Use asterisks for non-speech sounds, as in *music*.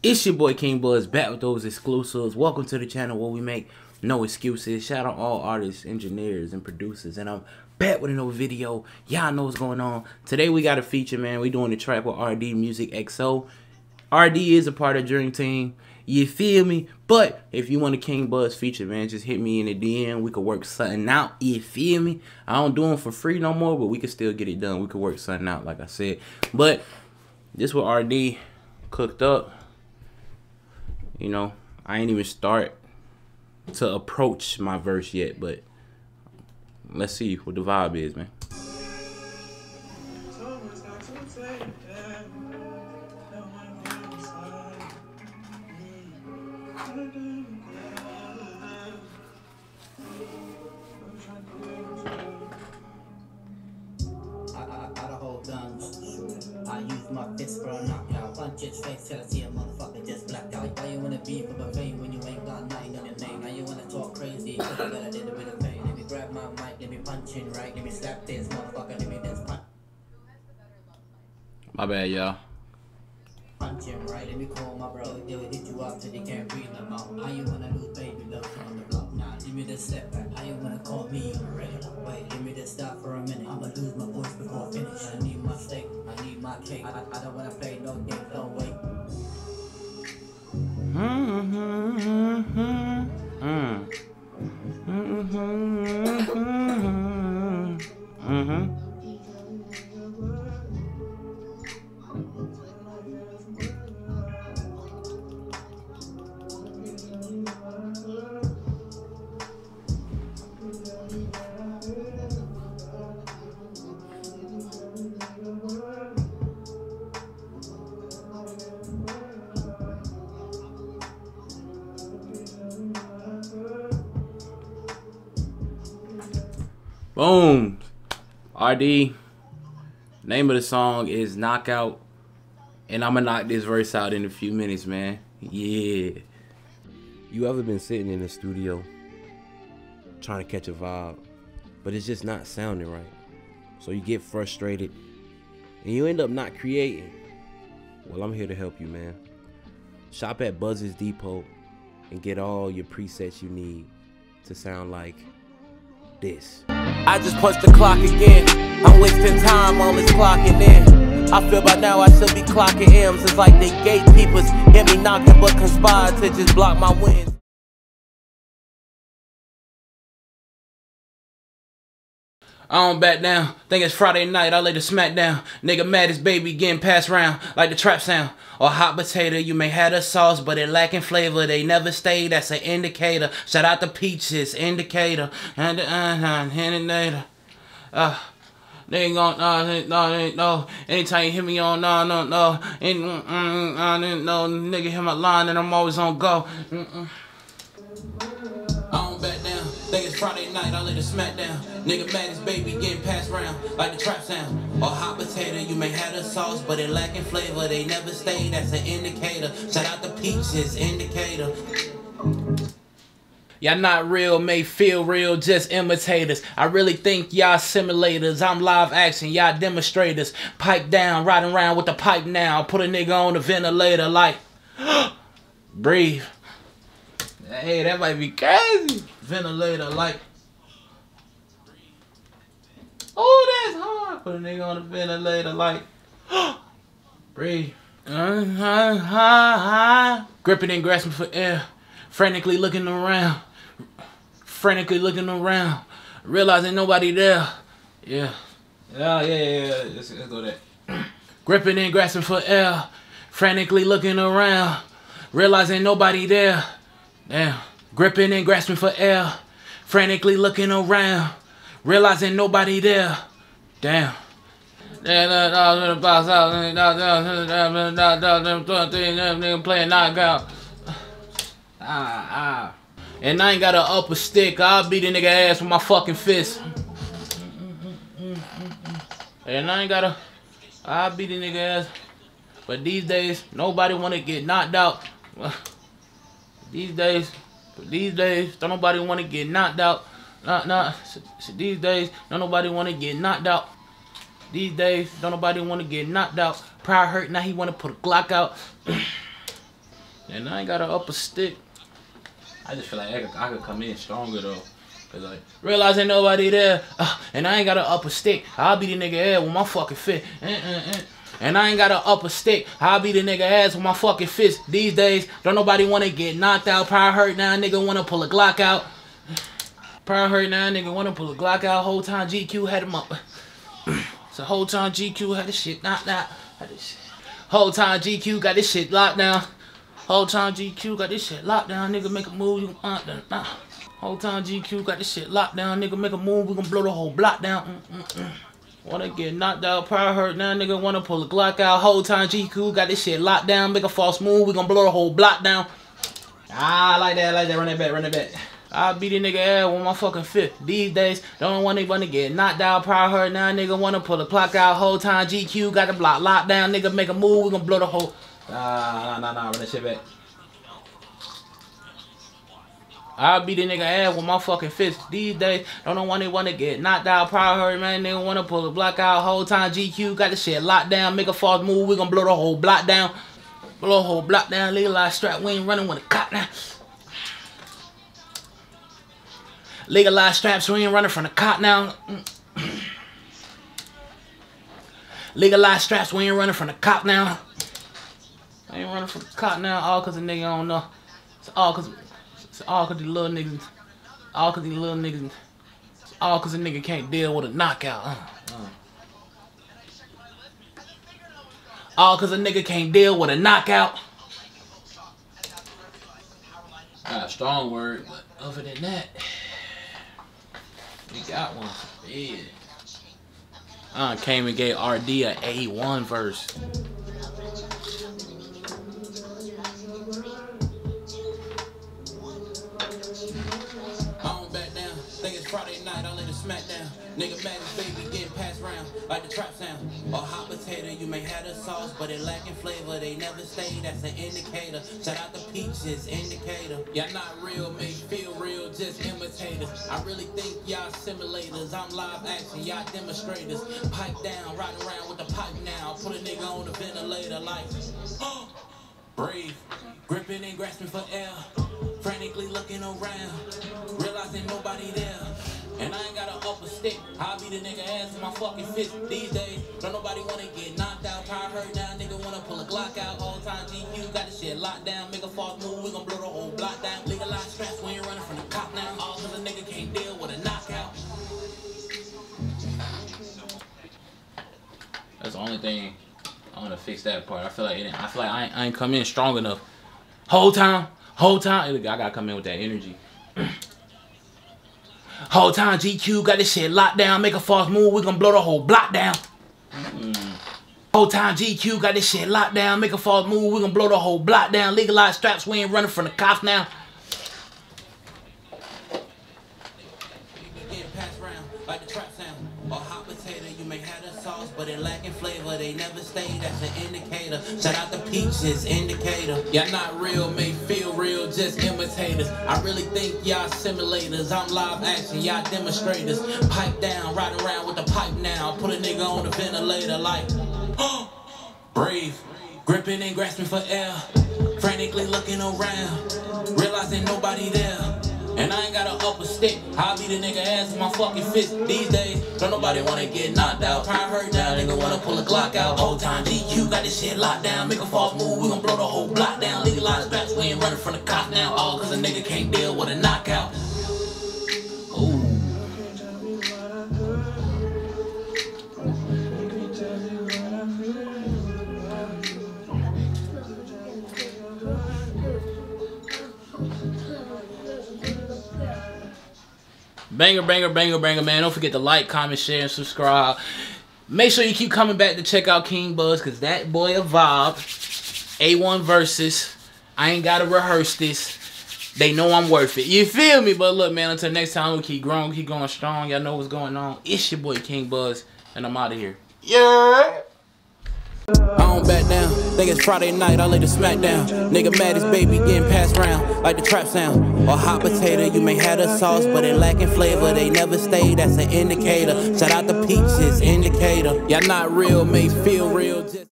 It's your boy King Buzz back with those exclusives. Welcome to the channel where we make no excuses. Shout out all artists, engineers, and producers. And I'm back with another video. Y'all know what's going on. Today we got a feature, man. We doing the track with RD Music XO. RD is a part of Dream Team. You feel me? But if you want a King Buzz feature, man, just hit me in the DM. We could work something out. You feel me? I don't do them for free no more, but we can still get it done. We could work something out, like I said. But this what RD cooked up. You know, I ain't even start to approach my verse yet, but let's see what the vibe is, man. I, use my fist for a knockout. Punch its face till wanna be from a fame when you ain't got nothing on your name? Now you wanna talk crazy, cause I gotta did a bit of pain. Let me grab my mic, let me punch in right, let me slap this motherfucker, let me punch. My bad, y'all. Punch him right, let me call my bro. They will hit you up till they can't breathe no more. How you wanna lose, baby? Love on the block. Nah, give me this step back. How you wanna call me on a regular? Wait, let me just stop for a minute. I'ma lose my voice before I finish. I need my steak, I need my cake. I, I, I don't wanna play no game, don't wait. Mm-hmm. Boom. RD. Name of the song is Knockout. And I'm gonna knock this verse out in a few minutes, man. Yeah. You ever been sitting in the studio trying to catch a vibe, but it's just not sounding right? So you get frustrated and you end up not creating. Well, I'm here to help you, man. Shop at Buzz's Depot and get all your presets you need to sound like this. I just punched the clock again. I'm wasting time, all this clocking in. I feel by now I should be clocking M's. It's like they gatekeepers hear me knocking, but conspire to just block my wins. I don't back down. Think it's Friday night, I lay the smack down. Nigga mad as baby getting passed round like the trap sound. Or hot potato, you may have the sauce, but it lacking flavor. They never stay, that's an indicator. Shout out to Peaches, indicator. And uh, uh, indicator. Uh, they ain't gon' no, they- no, they- no. Anytime you hit me on, no, no, no. Ain't, mm, mm, I didn't know, nigga hit my line and I'm always on go. Mm-mm. I Friday night, I lay the smack down. Nigga mad baby getting passed round like the trap sound. Or hot potato, you may have the sauce, but it lacking flavor. They never stay, that's an indicator. Shout out to Peaches, indicator. Y'all not real, may feel real, just imitators. I really think y'all simulators. I'm live action, y'all demonstrators. Pipe down, riding around with the pipe now. Put a nigga on the ventilator like, *gasps* breathe. Hey, that might be crazy. Ventilator, like. Oh, that's hard. Put a nigga on the ventilator, like. *gasps* Breathe. Uh-huh. Gripping and grasping for air. Frantically looking around. Frantically looking around. Realizing nobody there. Yeah. Yeah, yeah, yeah. yeah. Let's, let's go there. *clears throat* Gripping and grasping for air. Frantically looking around. Realizing nobody there. Damn. Gripping and grasping for air. Frantically looking around. Realizing nobody there. Damn. Ah, ah. And I ain't got an upper stick. I'll beat a nigga ass with my fucking fist. And I ain't got a. I'll beat a nigga ass. But these days, nobody wanna get knocked out. These days, these days, don't nobody wanna get knocked out. Not, not. These days, don't nobody wanna get knocked out. These days, don't nobody wanna get knocked out. Pride hurt, now he wanna put a Glock out. *clears throat* And I ain't got an upper stick. I just feel like I could, I could come in stronger though. Cause like realize ain't nobody there, uh, and I ain't got an upper stick. I'll be the nigga ass with my fucking fit. Uh, uh, uh. And I ain't got an upper stick. I'll be the nigga ass with my fucking fist. These days, don't nobody wanna get knocked out. Power hurt now, nigga wanna pull a Glock out. Power hurt now, nigga wanna pull a Glock out. Whole time GQ had him up. *coughs* so whole time GQ had this shit knocked out. Had this shit. Whole time GQ got this shit locked down. Whole time GQ got this shit locked down. Nigga make a move, you uh, nah. Whole time GQ got this shit locked down. Nigga make a move, we gon' blow the whole block down. Mm, mm, mm. Wanna get knocked out, power hurt now, nigga wanna pull a Glock out. Whole time GQ got this shit locked down. Make a false move, we gon' blow the whole block down. Ah, I like that, like that. Run that back, run that back. I beat a nigga ass with my fucking fifth. These days, don't want to get knocked out, power hurt now, nigga wanna pull the clock out. Whole time GQ got the block locked down, nigga make a move, we gon' blow the whole. Ah, nah, nah, nah, run that shit back. I'll beat a nigga ass with my fucking fist. These days, don't know when they wanna get knocked out, power hurt, man. Nigga wanna pull the block out. Whole time GQ got the shit locked down. Make a false move, we gonna blow the whole block down. Blow the whole block down. Legalize strap, we ain't running with a cop now. Legalize straps, we ain't running from the cop now. *clears throat* Legalize straps, we ain't running from the cop now. I ain't running from the cop now, all cause the nigga don't know. It's all cause it's all cause these little niggas. All cause these little niggas. It's all cause a nigga can't deal with a knockout. Uh. All cause a nigga can't deal with a knockout. Got a strong word, but other than that, we got one. Yeah. I came and gave RD a A1 verse. Nigga as baby getting passed round like the trap sound. Or hot potato, you may have the sauce, but it lacking flavor. They never stay, that's an indicator. Shout out the peaches, indicator. Y'all not real, may feel real, just imitators. I really think y'all simulators. I'm live action, y'all demonstrators. Pipe down, riding around with the pipe now. Put a nigga on the ventilator like, breathe. Gripping and grasping for air. Frantically looking around. Realizing nobody there. And I ain't got an upper stick. I'll be the nigga ass in my fucking fist. These days, don't nobody wanna get knocked out. Power hurt now, nigga wanna pull a Glock out. All time GQ got the shit locked down. Make a false move, we gon' blow the whole block down. Legalize straps, we ain't running from the cop now. All cause a nigga can't deal with a knockout. That's the only thing I wanna fix that part. I feel like I feel like I ain't, I ain't come in strong enough. Whole time, whole time, I gotta come in with that energy. Whole time GQ got this shit locked down. Make a false move, we gonna blow the whole block down. Mm. Whole time GQ got this shit locked down. Make a false move, we gonna blow the whole block down. Legalize straps, we ain't running from the cops now. You may have the sauce, but it lacking flavor. They never stay, that's an indicator. Shout out the peaches, indicator. Y'all not real, may feel real, just imitators. I really think y'all simulators. I'm live action, y'all demonstrators. Pipe down, riding around with the pipe now. Put a nigga on the ventilator like, brave. Gripping and grasping for air. Frantically looking around. Realizing nobody there. And I ain't got an upper stick. I'll be the nigga ass in my fucking fist. These days, don't nobody wanna get knocked out. Prime hurt down, nigga wanna pull a Glock out. Old time GQ got this shit locked down. Make a false move, we gon' blow the whole block down. Legalize straps, we ain't running from the cop now. All cause a nigga can't deal with a knockout. Banger, banger, banger, banger, man. Don't forget to like, comment, share, and subscribe. Make sure you keep coming back to check out King Buzz, because that boy evolved. A1 versus. I ain't got to rehearse this. They know I'm worth it. You feel me? But look, man, until next time, we keep growing, keep going strong. Y'all know what's going on. It's your boy, King Buzz, and I'm out of here. Yeah. I don't back down. Think it's Friday night, I lay the smack down. Nigga mad as baby getting passed round like the trap sound. Or hot potato, you may have the sauce, but it lacking flavor. They never stay, that's an indicator. Shout out the peaches, indicator. Y'all not real, may feel real.